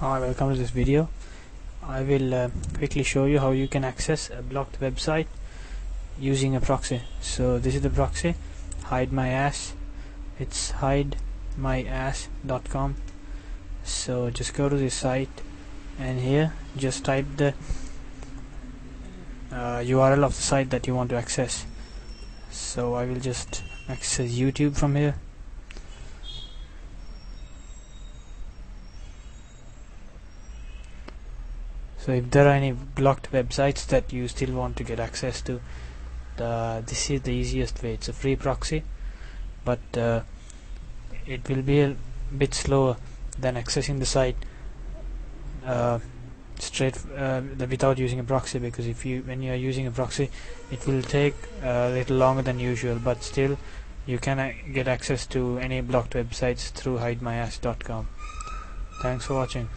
Hi, welcome to this video. I will uh, quickly show you how you can access a blocked website using a proxy. So this is the proxy, hide my ass. It's hidemyass.com. So just go to this site and here just type the uh, URL of the site that you want to access. So I will just access YouTube from here. So if there are any blocked websites that you still want to get access to this is the easiest way. It's a free proxy but uh, it will be a bit slower than accessing the site uh, straight uh, without using a proxy because if you when you are using a proxy it will take a little longer than usual but still you can uh, get access to any blocked websites through hidemyass.com thanks for watching